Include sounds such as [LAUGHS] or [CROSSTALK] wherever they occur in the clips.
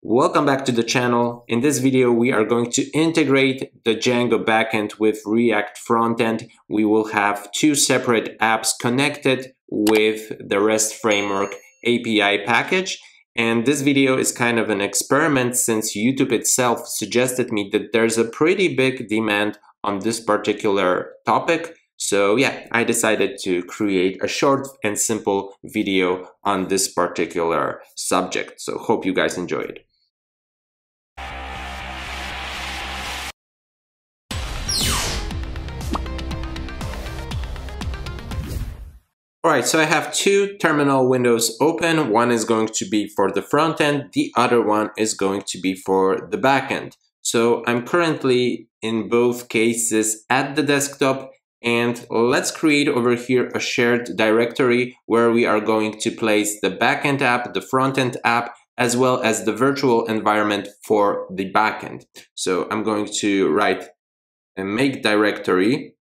Welcome back to the channel. In this video, we are going to integrate the Django backend with React frontend. We will have two separate apps connected with the REST framework API package. And this video is kind of an experiment since YouTube itself suggested me that there's a pretty big demand on this particular topic. So yeah, I decided to create a short and simple video on this particular subject. So hope you guys enjoy it. Alright, so I have two terminal windows open. One is going to be for the front end, the other one is going to be for the back end. So I'm currently in both cases at the desktop and let's create over here a shared directory where we are going to place the backend app, the frontend app, as well as the virtual environment for the backend. So I'm going to write a make directory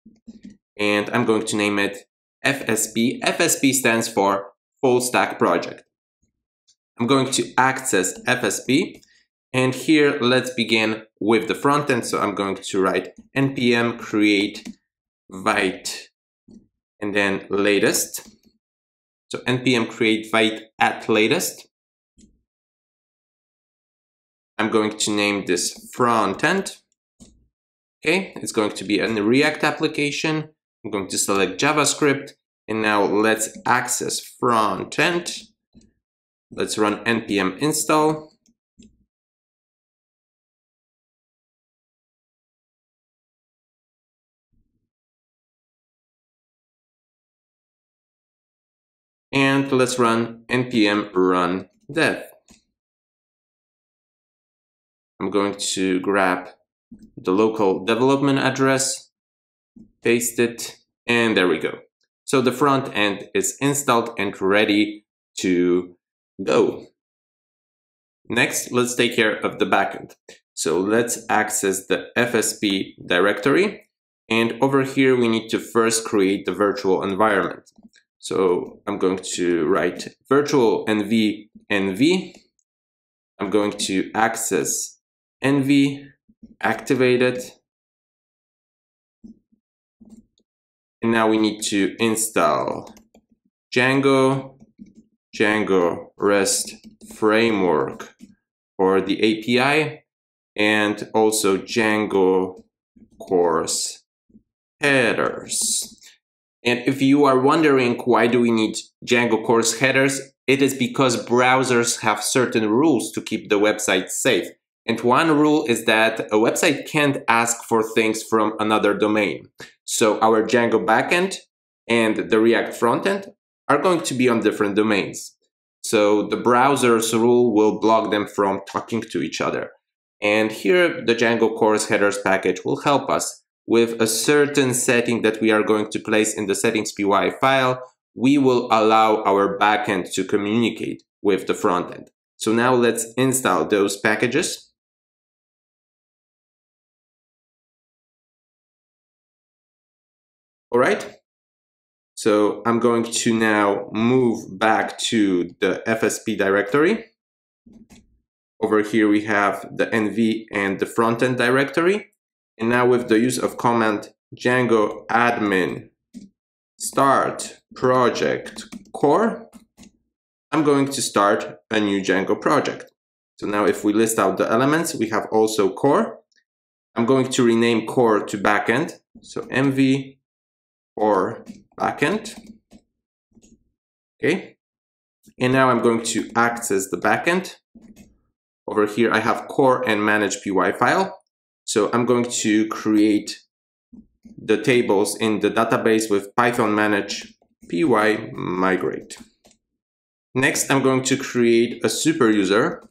and I'm going to name it FSP. FSP stands for full stack project. I'm going to access FSP and here let's begin with the frontend. So I'm going to write npm create Vite and then latest. So npm create Vite at latest. I'm going to name this front end. Okay, it's going to be a React application. I'm going to select JavaScript and now let's access front end. Let's run npm install. and let's run npm run dev. I'm going to grab the local development address, paste it, and there we go. So the front end is installed and ready to go. Next, let's take care of the backend. So let's access the FSP directory. And over here, we need to first create the virtual environment. So I'm going to write virtual nv nv. I'm going to access nv, activate it. And now we need to install Django, Django REST framework for the API and also Django CORS headers. And if you are wondering why do we need Django CORS headers, it is because browsers have certain rules to keep the website safe. And one rule is that a website can't ask for things from another domain. So our Django backend and the React frontend are going to be on different domains. So the browser's rule will block them from talking to each other. And here the Django CORS headers package will help us with a certain setting that we are going to place in the settings py file, we will allow our backend to communicate with the frontend. So now let's install those packages. All right. So I'm going to now move back to the FSP directory. Over here we have the NV and the frontend directory. And now with the use of command Django admin start project core, I'm going to start a new Django project. So now if we list out the elements, we have also core. I'm going to rename core to backend. So mv or backend. Okay. And now I'm going to access the backend. Over here, I have core and manage py file. So I'm going to create the tables in the database with Python manage py migrate. Next, I'm going to create a super user.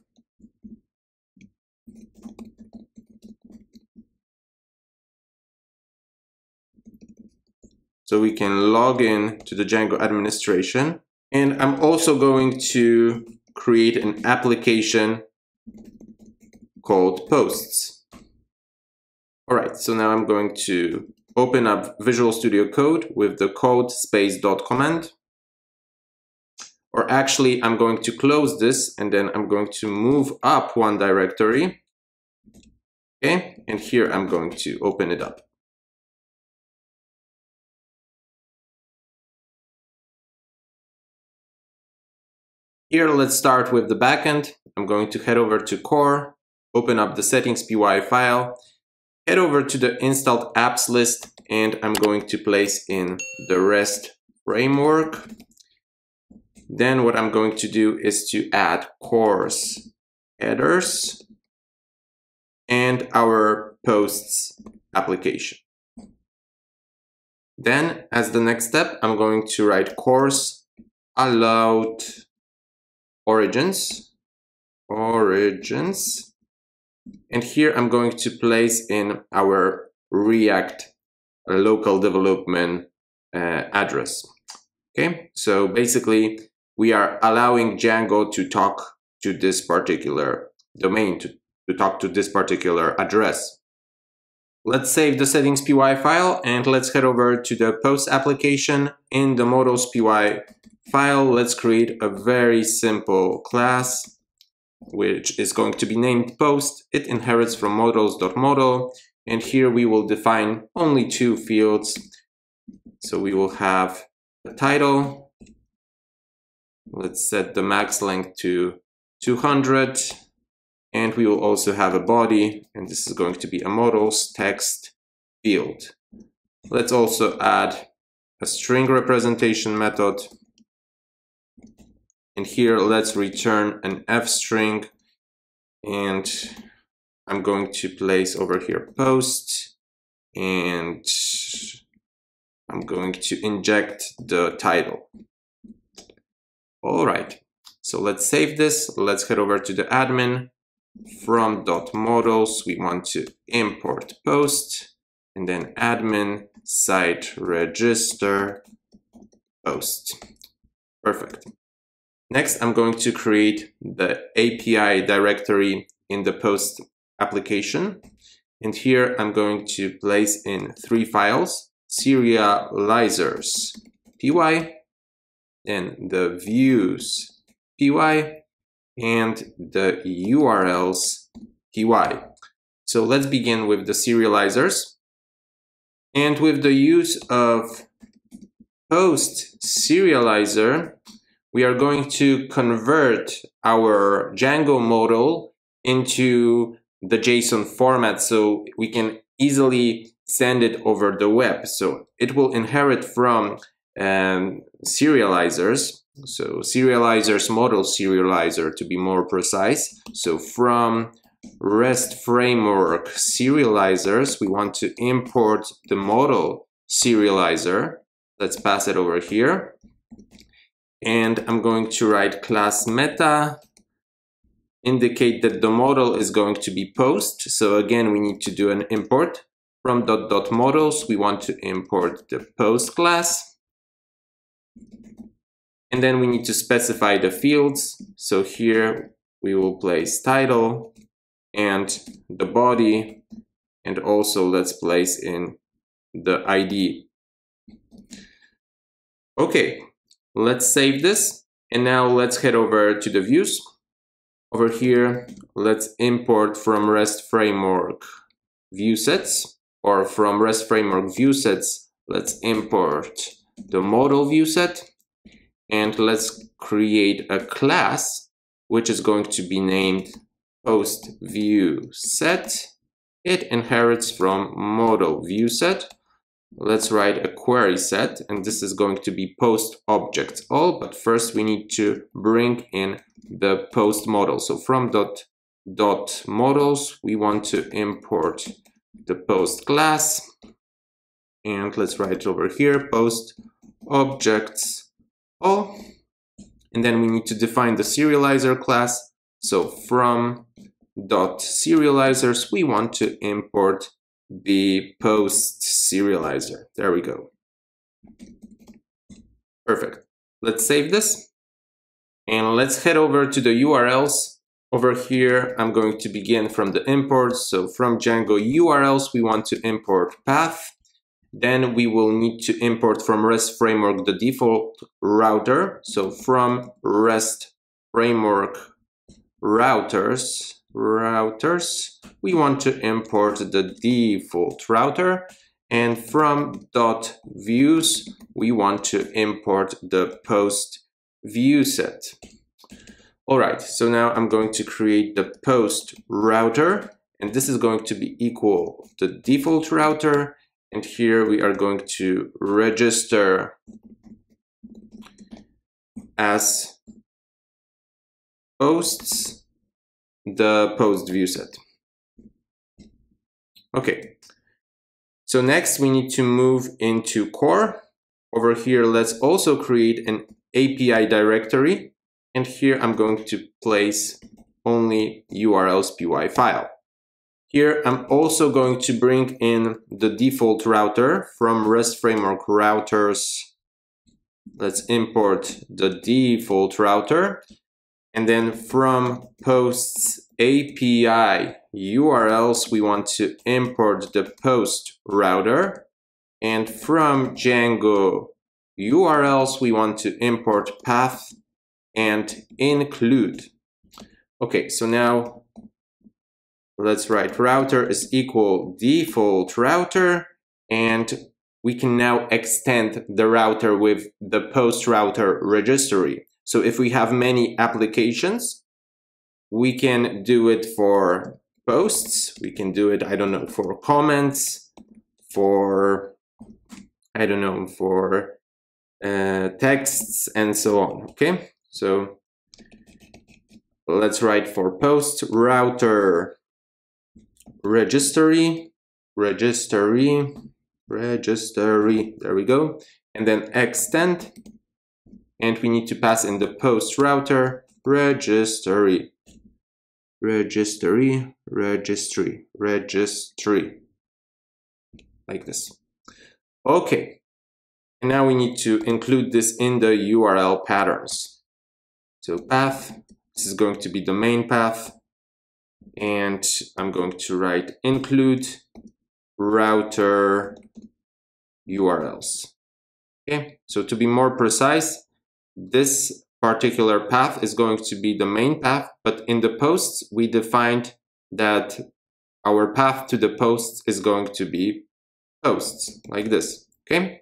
So we can log in to the Django administration. And I'm also going to create an application called posts. All right, so now I'm going to open up Visual Studio Code with the code space dot command. or actually I'm going to close this and then I'm going to move up one directory. Okay, and here I'm going to open it up. Here, let's start with the backend. I'm going to head over to core, open up the settings py file, head over to the installed apps list, and I'm going to place in the REST framework. Then what I'm going to do is to add CORS headers and our posts application. Then as the next step, I'm going to write CORS allowed origins, origins. And here I'm going to place in our React local development uh, address. Okay, so basically we are allowing Django to talk to this particular domain, to, to talk to this particular address. Let's save the settings py file and let's head over to the post application in the models py file, let's create a very simple class, which is going to be named post. It inherits from models.model, and here we will define only two fields. So we will have a title. Let's set the max length to 200. And we will also have a body, and this is going to be a models text field. Let's also add a string representation method and here let's return an f string and I'm going to place over here post and I'm going to inject the title. All right, so let's save this. Let's head over to the admin. From dot models, we want to import post and then admin site register post. Perfect. Next, I'm going to create the API directory in the post application. And here I'm going to place in three files, serializers py, and the views py, and the URLs py. So let's begin with the serializers. And with the use of post serializer, we are going to convert our Django model into the JSON format so we can easily send it over the web. So it will inherit from um, serializers. So serializers model serializer to be more precise. So from REST framework serializers, we want to import the model serializer. Let's pass it over here and I'm going to write class meta indicate that the model is going to be post. So again, we need to do an import from dot dot models. We want to import the post class. And then we need to specify the fields. So here we will place title and the body. And also let's place in the ID. Okay, Let's save this. And now let's head over to the views. Over here, let's import from REST framework view sets or from REST framework view sets, let's import the model view set and let's create a class which is going to be named post view set. It inherits from model view set let's write a query set and this is going to be post objects all but first we need to bring in the post model. So from dot dot models we want to import the post class and let's write over here post objects all. And then we need to define the serializer class. So from dot serializers we want to import the post serializer. There we go. Perfect. Let's save this. And let's head over to the URLs. Over here, I'm going to begin from the imports. So from Django URLs, we want to import path. Then we will need to import from REST framework the default router. So from REST framework routers, routers, we want to import the default router. And from dot views, we want to import the post view set. All right, so now I'm going to create the post router and this is going to be equal to default router. And here we are going to register as posts the post view set. Okay, so next we need to move into core. Over here, let's also create an API directory. And here I'm going to place only URLs py file. Here I'm also going to bring in the default router from REST Framework routers. Let's import the default router. And then from posts API URLs, we want to import the post router. And from Django URLs, we want to import path and include. Okay, so now let's write router is equal default router and we can now extend the router with the post router registry. So if we have many applications, we can do it for posts, we can do it, I don't know, for comments, for, I don't know, for uh, texts and so on, okay? So let's write for post router registry, registry, registry, there we go. And then extend, and we need to pass in the post router registry, registry, registry, registry, like this. Okay, and now we need to include this in the URL patterns. So path, this is going to be the main path, and I'm going to write include router URLs. Okay, so to be more precise, this particular path is going to be the main path, but in the posts, we defined that our path to the posts is going to be posts, like this, okay?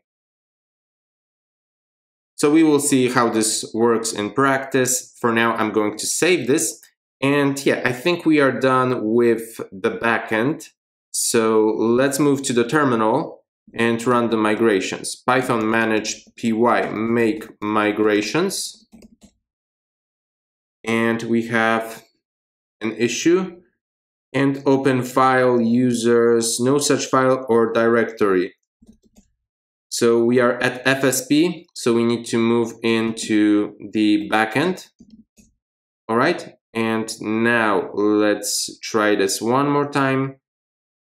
So we will see how this works in practice. For now, I'm going to save this and yeah, I think we are done with the backend. So let's move to the terminal and run the migrations. Python manage py make migrations. And we have an issue and open file users, no such file or directory. So we are at FSP, so we need to move into the backend. All right, and now let's try this one more time.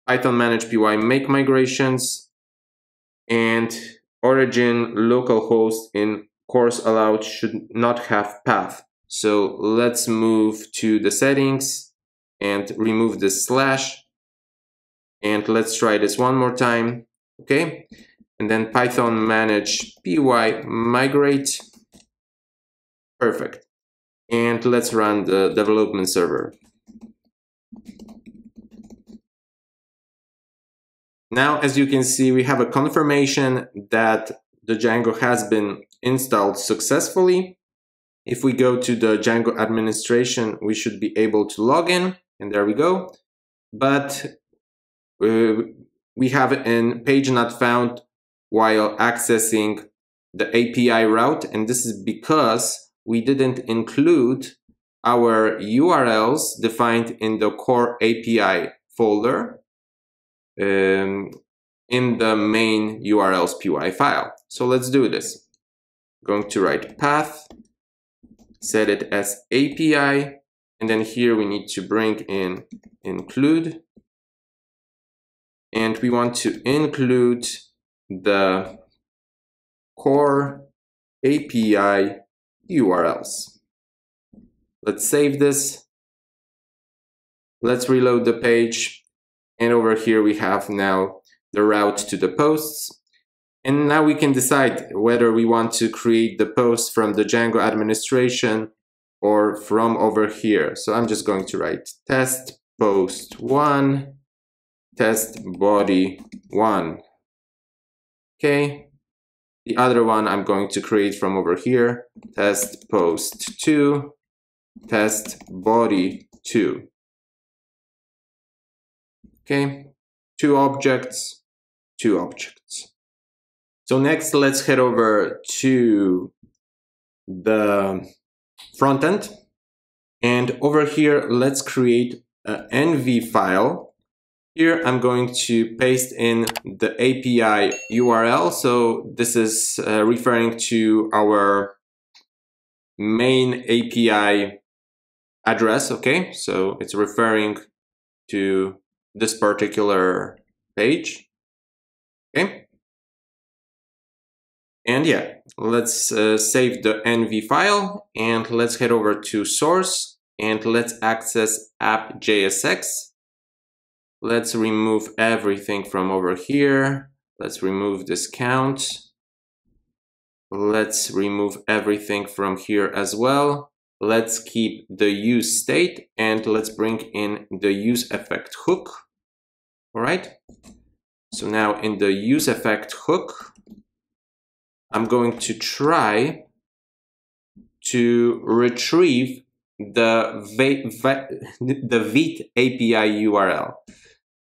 Python manage py make migrations and origin localhost in CORS allowed should not have path. So let's move to the settings and remove the slash. And let's try this one more time. Okay. And then Python manage py migrate. Perfect and let's run the development server. Now, as you can see, we have a confirmation that the Django has been installed successfully. If we go to the Django administration, we should be able to log in, and there we go. But uh, we have an page not found while accessing the API route, and this is because we didn't include our URLs defined in the core API folder um, in the main URLs py file. So let's do this. I'm going to write path, set it as API, and then here we need to bring in include. And we want to include the core API URLs. Let's save this. Let's reload the page. And over here we have now the route to the posts. And now we can decide whether we want to create the post from the Django administration or from over here. So I'm just going to write test post one, test body one. Okay. The other one I'm going to create from over here, test post two, test body two. Okay. Two objects, two objects. So next, let's head over to the front end. And over here, let's create an env file. Here, I'm going to paste in the API URL. So this is uh, referring to our main API address. Okay, so it's referring to this particular page. Okay. And yeah, let's uh, save the NV file and let's head over to source and let's access app.jsx. Let's remove everything from over here. Let's remove this count. Let's remove everything from here as well. Let's keep the use state and let's bring in the use effect hook. All right. So now in the use effect hook, I'm going to try to retrieve the, [LAUGHS] the Vite API URL.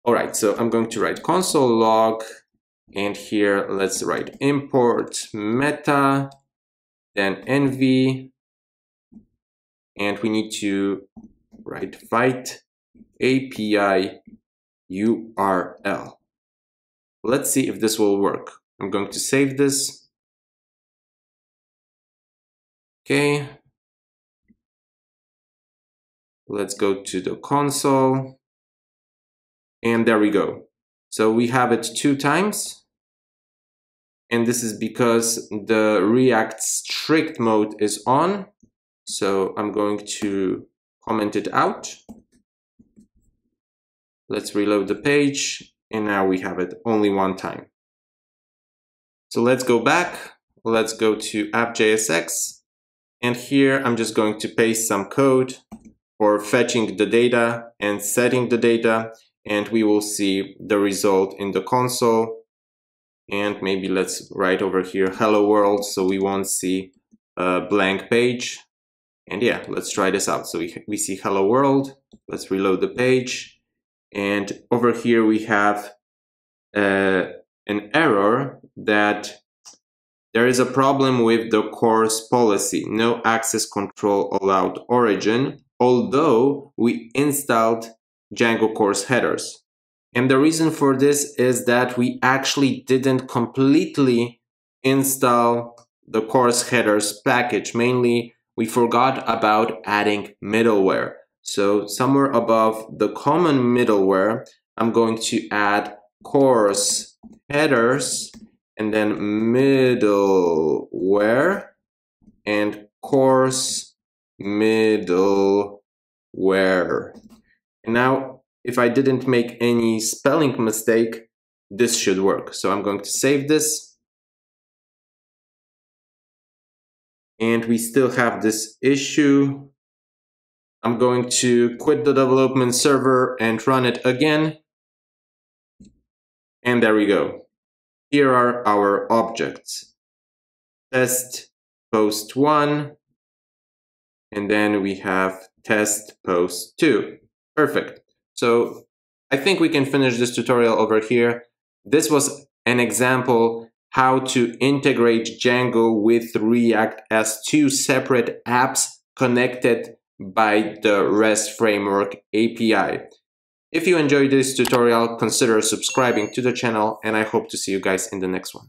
All right, so I'm going to write console log, and here let's write import meta, then env, and we need to write Vite API URL. Let's see if this will work. I'm going to save this Okay. Let's go to the console. And there we go. So we have it two times. And this is because the React strict mode is on. So I'm going to comment it out. Let's reload the page. And now we have it only one time. So let's go back. Let's go to app.jsx and here I'm just going to paste some code for fetching the data and setting the data. And we will see the result in the console. And maybe let's write over here, hello world. So we won't see a blank page. And yeah, let's try this out. So we, we see hello world. Let's reload the page. And over here we have uh, an error that there is a problem with the CORS policy, no access control allowed origin, although we installed Django CORS headers. And the reason for this is that we actually didn't completely install the CORS headers package. Mainly, we forgot about adding middleware. So somewhere above the common middleware, I'm going to add CORS headers and then middleware and CORS middleware. And now, if I didn't make any spelling mistake, this should work. So I'm going to save this. And we still have this issue. I'm going to quit the development server and run it again. And there we go. Here are our objects. Test post 1, and then we have test post 2. Perfect. So I think we can finish this tutorial over here. This was an example how to integrate Django with React as two separate apps connected by the REST framework API. If you enjoyed this tutorial, consider subscribing to the channel and I hope to see you guys in the next one.